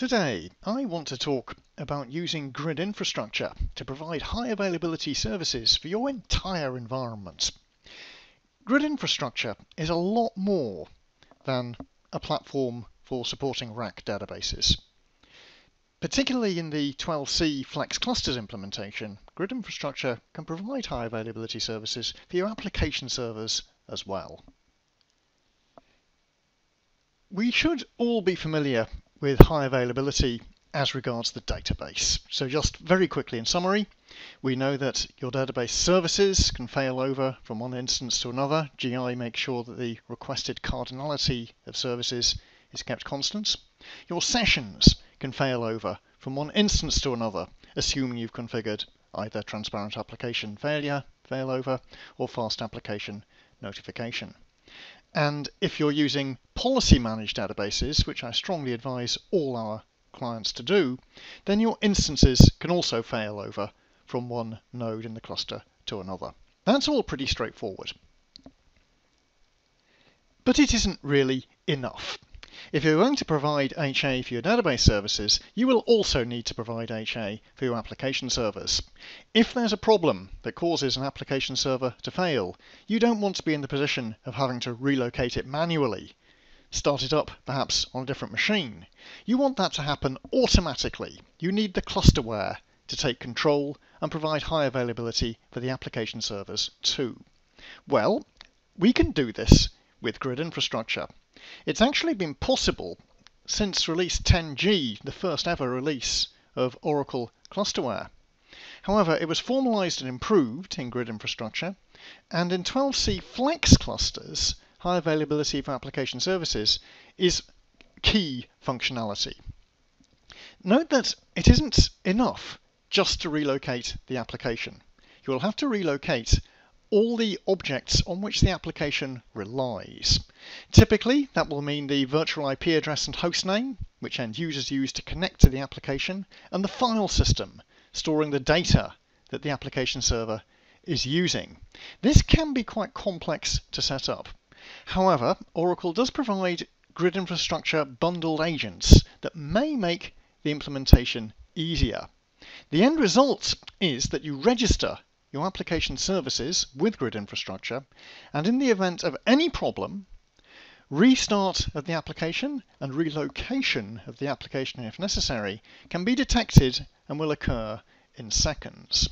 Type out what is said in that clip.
Today, I want to talk about using grid infrastructure to provide high availability services for your entire environment. Grid infrastructure is a lot more than a platform for supporting RAC databases. Particularly in the 12c Flex Clusters implementation, grid infrastructure can provide high availability services for your application servers as well. We should all be familiar with high availability as regards the database. So just very quickly in summary, we know that your database services can fail over from one instance to another. GI makes sure that the requested cardinality of services is kept constant. Your sessions can fail over from one instance to another, assuming you've configured either transparent application failure, failover, or fast application notification. And if you're using policy managed databases, which I strongly advise all our clients to do, then your instances can also fail over from one node in the cluster to another. That's all pretty straightforward. But it isn't really enough. If you're going to provide HA for your database services, you will also need to provide HA for your application servers. If there's a problem that causes an application server to fail, you don't want to be in the position of having to relocate it manually, start it up perhaps on a different machine. You want that to happen automatically. You need the clusterware to take control and provide high availability for the application servers too. Well, we can do this with grid infrastructure. It's actually been possible since release 10G, the first ever release of Oracle Clusterware. However, it was formalized and improved in grid infrastructure, and in 12c Flex clusters, high availability for application services is key functionality. Note that it isn't enough just to relocate the application. You will have to relocate all the objects on which the application relies. Typically, that will mean the virtual IP address and host name, which end users use to connect to the application, and the file system, storing the data that the application server is using. This can be quite complex to set up. However, Oracle does provide grid infrastructure bundled agents that may make the implementation easier. The end result is that you register your application services with grid infrastructure, and in the event of any problem, restart of the application and relocation of the application if necessary can be detected and will occur in seconds.